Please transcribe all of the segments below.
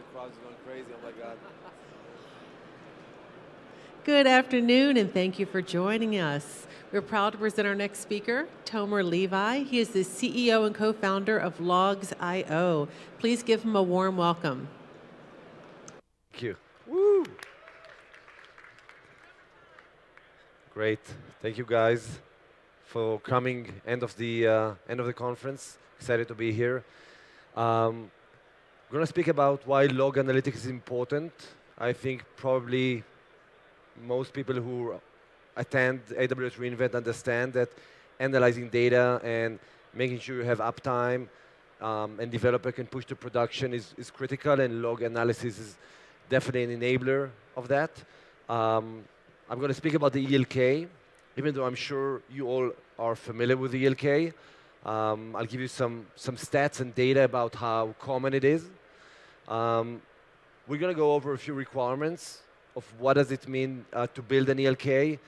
the crowd is going crazy. Oh my God. Good afternoon, and thank you for joining us. We're proud to present our next speaker, Tomer Levy. He is the CEO and co-founder of Logz.io. Please give him a warm welcome. Thank you. Woo! Great. Thank you guys for coming. End of the uh, end of the conference. Excited to be here. Um, I'm going to speak about why log analytics is important. I think probably most people who attend AWS re:Invent understand that analyzing data and making sure you have uptime um, and developer can push to production is, is critical, and log analysis is definitely an enabler of that. Um, I'm going to speak about the ELK, even though I'm sure you all are familiar with the ELK. Um, I'll give you some, some stats and data about how common it is. Um, we're going to go over a few requirements of what does it mean uh, to build an ELK.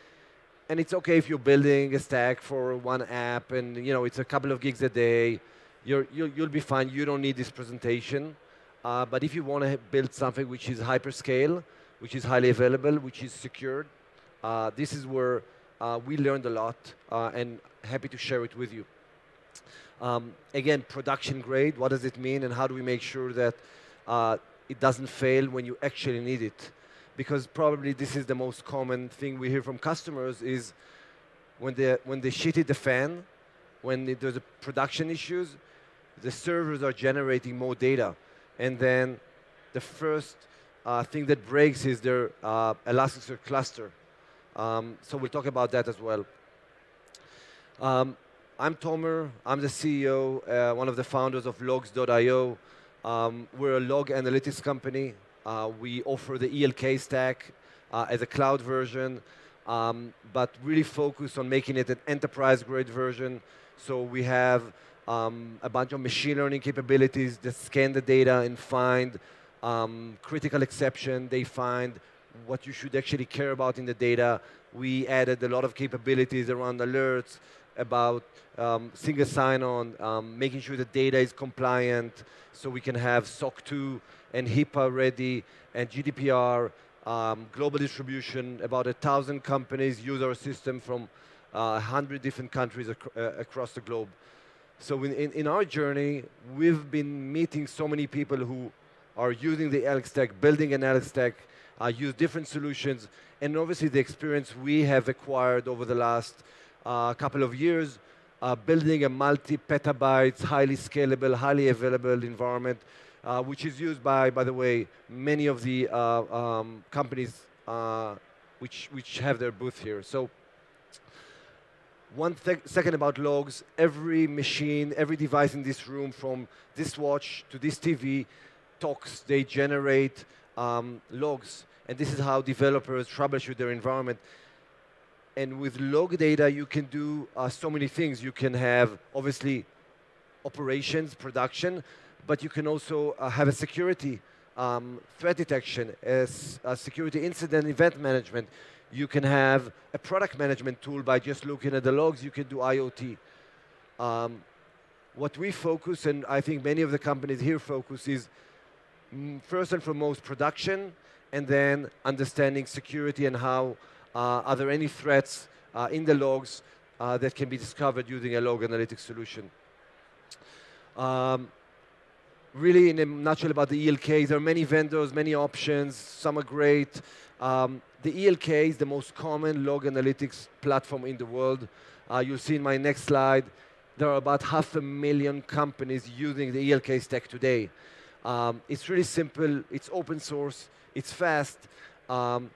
And it's okay if you're building a stack for one app and you know it's a couple of gigs a day. You're, you'll, you'll be fine. You don't need this presentation. Uh, but if you want to build something which is hyperscale, which is highly available, which is secured, uh, this is where uh, we learned a lot uh, and happy to share it with you. Um, again, production grade, what does it mean and how do we make sure that uh, it doesn't fail when you actually need it? Because probably this is the most common thing we hear from customers is when they, when the shit hit the fan, when it, there's a production issues, the servers are generating more data. And then the first uh, thing that breaks is their uh, Elasticsearch cluster. Um, so we'll talk about that as well. Um, I'm Tomer. I'm the CEO, uh, one of the founders of Logz.io. Um, we're a log analytics company. Uh, we offer the ELK stack uh, as a cloud version, um, but really focus on making it an enterprise-grade version. So we have um, a bunch of machine learning capabilities that scan the data and find um, critical exception. They find what you should actually care about in the data. We added a lot of capabilities around alerts, about um, single sign-on, um, making sure the data is compliant, so we can have SOC 2 and HIPAA ready, and GDPR, um, global distribution. About a thousand companies use our system from uh, a uh, hundred different countries ac uh, across the globe. So in, in, in, our journey, we've been meeting so many people who are using the ELK stack, building an ELK stack, uh, use different solutions, and obviously the experience we have acquired over the last uh, couple of years, uh, building a multi-petabytes, highly scalable, highly available environment, uh, which is used by, by the way, many of the uh, um, companies uh, which, which have their booth here. So one second about logs. Every machine, every device in this room, from this watch to this TV, talks. They generate um, logs. And this is how developers troubleshoot their environment. And with log data, you can do uh, so many things. You can have, obviously, operations, production, but you can also uh, have a security, um, threat detection, as a security incident event management. You can have a product management tool by just looking at the logs. You can do IoT. Um, what we focus, and I think many of the companies here focus, is mm, first and foremost production, and then understanding security and how uh, are there any threats uh, in the logs uh, that can be discovered using a log analytics solution? Um, really, in a nutshell, about the ELK, there are many vendors, many options. Some are great. Um, the ELK is the most common log analytics platform in the world. Uh, you'll see in my next slide, there are about half a million companies using the ELK stack today. Um, it's really simple, it's open source, it's fast, um,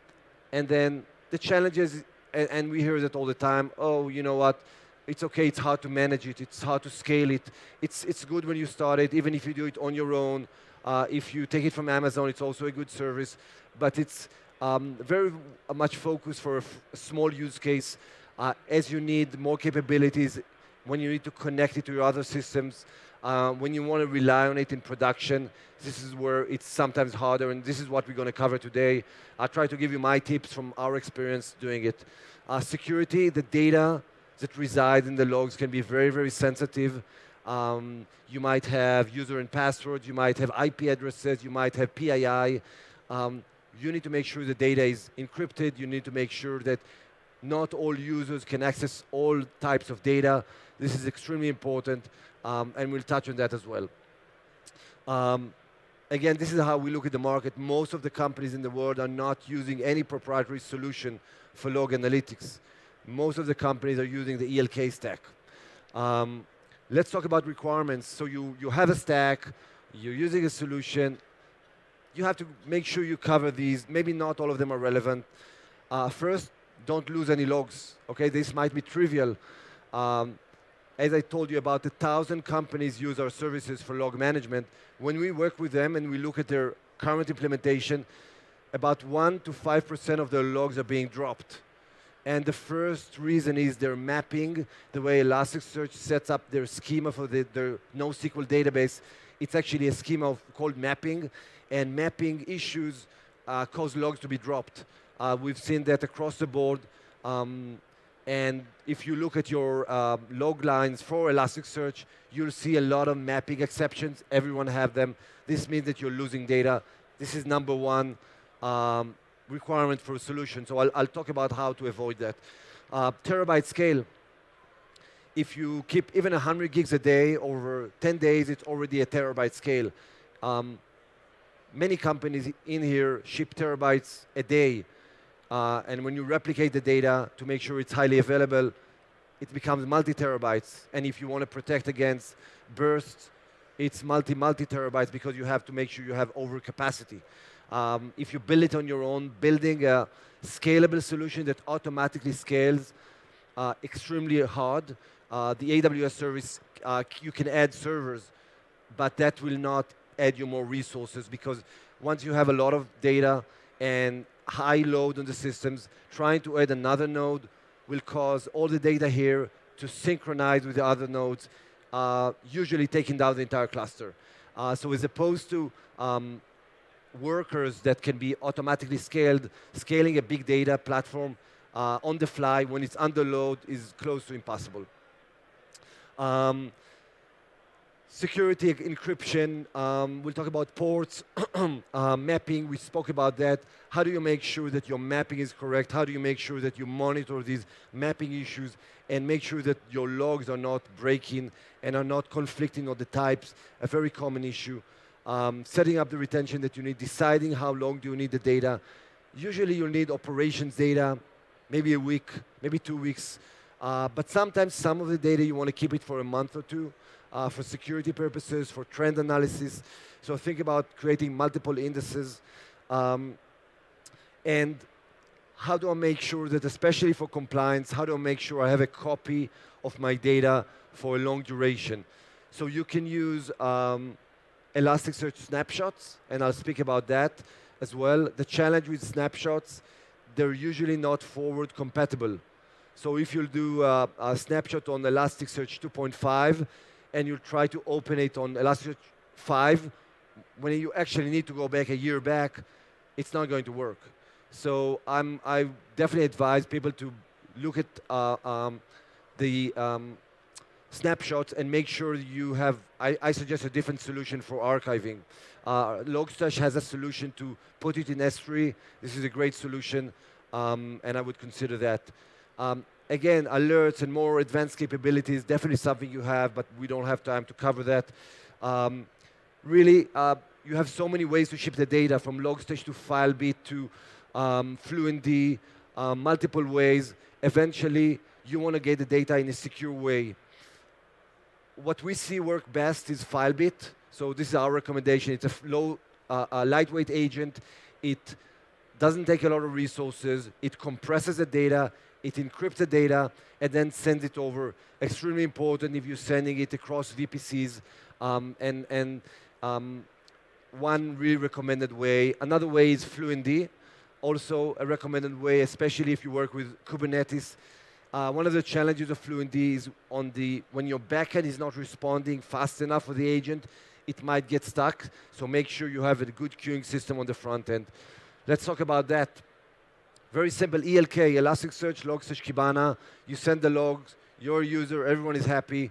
and then the challenges, and, and we hear that all the time, oh, you know what, it's okay, it's hard to manage it, it's hard to scale it. It's, it's good when you start it, even if you do it on your own. Uh, if you take it from Amazon, it's also a good service, but it's um, very much focused for a, small use case. Uh, as you need more capabilities, when you need to connect it to your other systems, uh, when you want to rely on it in production, this is where it's sometimes harder, and this is what we're going to cover today. I'll try to give you my tips from our experience doing it. Uh, security, the data that resides in the logs can be very, very sensitive. Um, you might have user and passwords. You might have IP addresses. You might have PII. Um, you need to make sure the data is encrypted. You need to make sure that not all users can access all types of data. This is extremely important, um, and we'll touch on that as well. Um, again, this is how we look at the market. Most of the companies in the world are not using any proprietary solution for log analytics. Most of the companies are using the ELK stack. Um, let's talk about requirements. So you, you have a stack, you're using a solution, you have to make sure you cover these. Maybe not all of them are relevant. Uh, first, don't lose any logs. Okay, this might be trivial. Um, as I told you, about a thousand companies use our services for log management. When we work with them and we look at their current implementation, about one to five percent of their logs are being dropped. And the first reason is their mapping, the way Elasticsearch sets up their schema for the, their NoSQL database. It's actually a schema of, called mapping, and mapping issues uh, cause logs to be dropped. Uh, we've seen that across the board. Um, and if you look at your uh, log lines for Elasticsearch, you'll see a lot of mapping exceptions. Everyone have them. This means that you're losing data. This is number one um, requirement for a solution. So I'll, I'll, talk about how to avoid that. Uh, terabyte scale. If you keep even 100 gigs a day over 10 days, it's already a terabyte scale. Um, many companies in here ship terabytes a day. Uh, and when you replicate the data to make sure it's highly available, it becomes multi-terabytes. And if you want to protect against bursts, it's multi, multi-terabytes because you have to make sure you have overcapacity. Um, if you build it on your own, building a scalable solution that automatically scales uh, extremely hard. Uh, the AWS service, uh, you can add servers, but that will not add you more resources because once you have a lot of data and high load on the systems, trying to add another node will cause all the data here to synchronize with the other nodes, uh, usually taking down the entire cluster. Uh, so as opposed to um, workers that can be automatically scaled, scaling a big data platform uh, on the fly when it's under load is close to impossible. Um, security encryption, um, we'll talk about ports, uh, mapping, we spoke about that. How do you make sure that your mapping is correct? How do you make sure that you monitor these mapping issues and make sure that your logs are not breaking and are not conflicting on the types, a very common issue um, setting up the retention that you need, deciding how long do you need the data. Usually you'll need operations data, maybe a week, maybe two weeks. Uh, but sometimes some of the data you want to keep it for a month or two uh, for security purposes, for trend analysis. So think about creating multiple indices. Um, and how do I make sure that, especially for compliance, how do I make sure I have a copy of my data for a long duration? So you can use um, Elasticsearch snapshots, and I'll speak about that as well. The challenge with snapshots, they're usually not forward compatible. So if you'll do a, a snapshot on Elasticsearch 2.5 and you try to open it on Elasticsearch 5, when you actually need to go back a year back, it's not going to work. So I'm, I definitely advise people to look at uh, um, the um, snapshots and make sure you have, I, I suggest a different solution for archiving. Uh, Logstash has a solution to put it in S3. This is a great solution, um, and I would consider that. Um, again, alerts and more advanced capabilities, definitely something you have, but we don't have time to cover that. Um, really, uh, you have so many ways to ship the data, from Logstash to Filebeat to um, Fluentd, uh, multiple ways. Eventually, you want to get the data in a secure way what we see work best is Filebeat. So this is our recommendation. It's a low, uh, a lightweight agent. It doesn't take a lot of resources. It compresses the data. It encrypts the data and then sends it over. Extremely important if you're sending it across VPCs. Um, and and um, one really recommended way. Another way is Fluentd. Also a recommended way, especially if you work with Kubernetes. Uh, one of the challenges of Fluentd is on the when your backend is not responding fast enough for the agent, it might get stuck. So make sure you have a good queuing system on the front end. Let's talk about that. Very simple, ELK, Elasticsearch, Logstash, Kibana. You send the logs, your user, everyone is happy.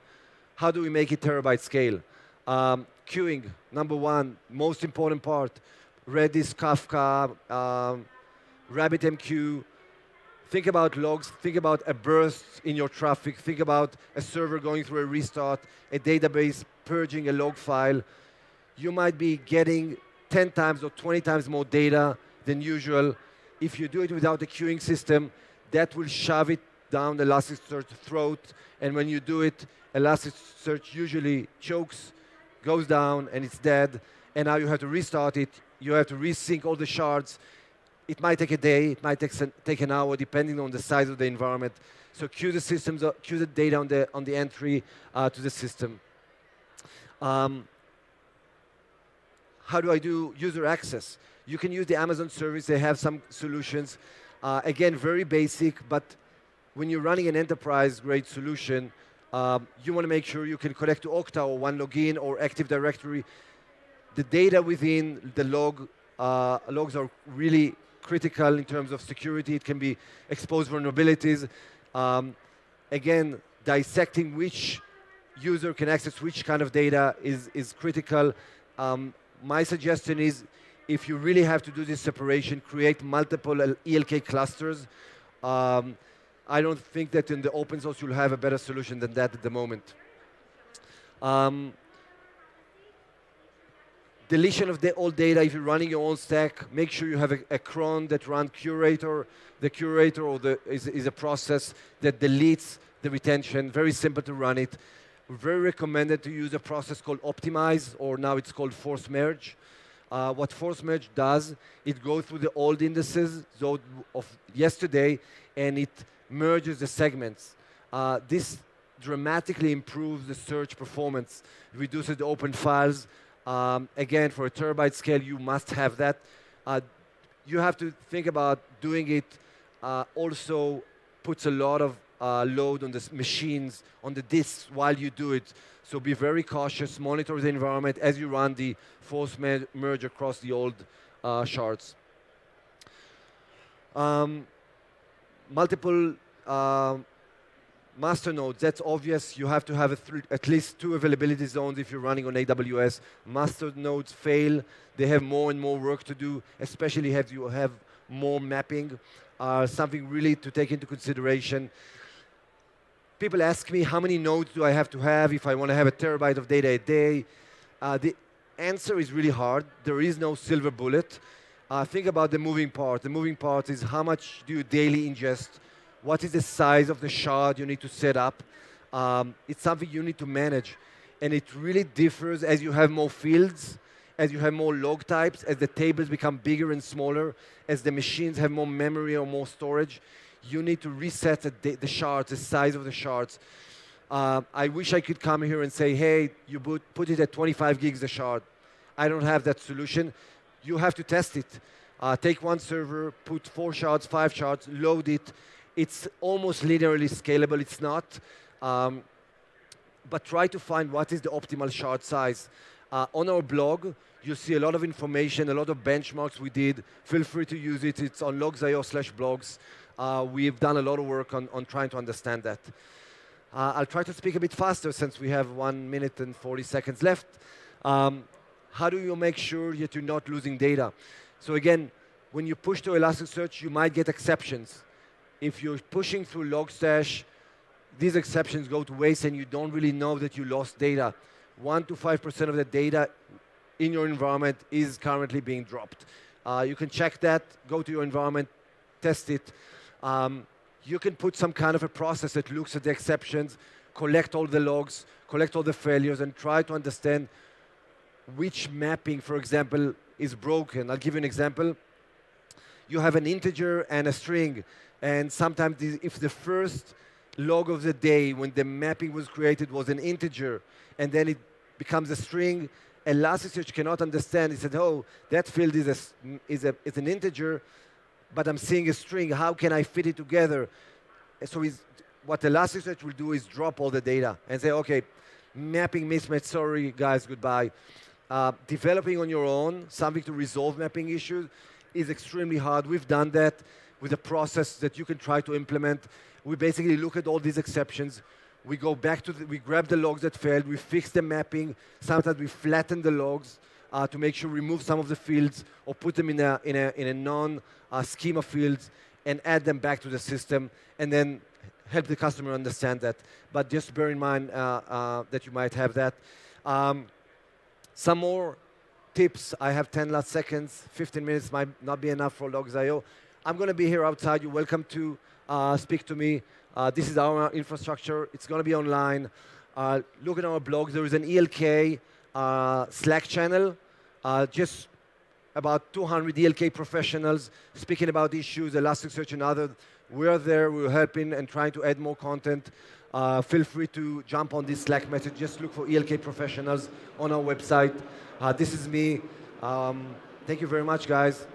how do we make it terabyte scale? Um, queuing, number one, most important part. Redis, Kafka, um, RabbitMQ. Think about logs, think about a burst in your traffic, think about a server going through a restart, a database purging a log file. You might be getting 10 times or 20 times more data than usual. If you do it without a queuing system, that will shove it down the Elasticsearch throat. And when you do it, Elasticsearch usually chokes, goes down, and it's dead. And now you have to restart it. You have to resync all the shards. It might take a day. It might take, take an hour, depending on the size of the environment. So queue the systems, uh, queue the data on the, on the entry uh, to the system. Um, how do I do user access? You can use the Amazon service. They have some solutions. Uh, again, very basic, but when you're running an enterprise-grade solution, um, you want to make sure you can connect to Okta or OneLogin or Active Directory. The data within the log uh, logs are really critical in terms of security. It can be exposed vulnerabilities. Um, again, dissecting which user can access which kind of data is, is critical. Um, my suggestion is if you really have to do this separation, create multiple ELK clusters. Um, I don't think that in the open source you'll have a better solution than that at the moment. Um, deletion of the old data, if you're running your own stack, make sure you have a, a cron that runs curator. The curator or the, is, is a process that deletes the retention, very simple to run it. Very recommended to use a process called optimize, or now it's called force merge. Uh, what force merge does, it goes through the old indices of yesterday, and it merges the segments. Uh, this dramatically improves the search performance, reduces the open files. Um, again, for a terabyte scale, you must have that. Uh, you have to think about doing it uh, also puts a lot of uh, load on the machines, on the disks while you do it. So be very cautious, monitor the environment as you run the force merge across the old uh, shards. Um, multiple uh, master nodes, that's obvious. You have to have at least two availability zones if you're running on AWS. Master nodes fail. They have more and more work to do, especially if you have more mapping. Uh, something really to take into consideration people ask me how many nodes do I have to have if I want to have a terabyte of data a day. Uh, the answer is really hard. There is no silver bullet. Uh, think about the moving part. The moving part is how much do you daily ingest? What is the size of the shard you need to set up? Um, it's something you need to manage. And it really differs as you have more fields, as you have more log types, as the tables become bigger and smaller, as the machines have more memory or more storage you need to reset the, the shards, the size of the shards. Uh, I wish I could come here and say, hey, you put, put it at 25 gigs a shard. I don't have that solution. You have to test it. Uh, take one server, put four shards, five shards, load it. It's almost linearly scalable. It's not. Um, but try to find what is the optimal shard size. Uh, on our blog, you see a lot of information, a lot of benchmarks we did. Feel free to use it. It's on logz.io slash blogs. Uh, we've done a lot of work on, on trying to understand that. Uh, I'll try to speak a bit faster since we have one minute and 40 seconds left. Um, how do you make sure that you're not losing data? So again, when you push to Elasticsearch, you might get exceptions. If you're pushing through Logstash, these exceptions go to waste and you don't really know that you lost data. 1 to 5% of the data in your environment is currently being dropped. Uh, you can check that, go to your environment, test it. Um, you can put some kind of a process that looks at the exceptions, collect all the logs, collect all the failures, and try to understand which mapping, for example, is broken. I'll give you an example. You have an integer and a string, and sometimes if the first log of the day when the mapping was created was an integer, and then it becomes a string, Elasticsearch cannot understand. It said, oh, that field is, a, is, a, is an integer, but I'm seeing a string. How can I fit it together? So what Elasticsearch will do is drop all the data and say, okay, mapping mismatch, sorry, guys, goodbye. Uh, developing on your own something to resolve mapping issues is extremely hard. We've done that with a process that you can try to implement. We basically look at all these exceptions. We go back to the, we grab the logs that failed, we fix the mapping. Sometimes we flatten the logs uh, to make sure we remove some of the fields or put them in a, in a, in a non-schema uh, fields and add them back to the system and then help the customer understand that. But just bear in mind uh, uh, that you might have that. Um, some more tips. I have 10 last seconds. 15 minutes might not be enough for Logz.io. I'm going to be here outside. You're welcome to uh, speak to me. Uh, this is our infrastructure. It's going to be online. Look at our blog. There is an ELK uh, Slack channel. Just about 200 ELK professionals speaking about issues, Elasticsearch and other we're there, we're helping and trying to add more content. Uh, feel free to jump on this Slack message. Just look for ELK professionals on our website. Uh, this is me. Um, thank you very much, guys.